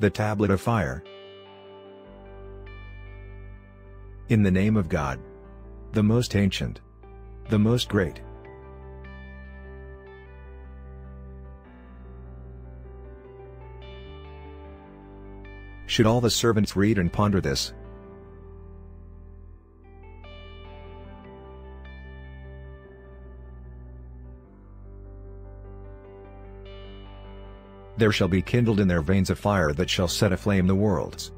The tablet of fire. In the name of God. The most ancient. The most great. Should all the servants read and ponder this? There shall be kindled in their veins a fire that shall set aflame the worlds.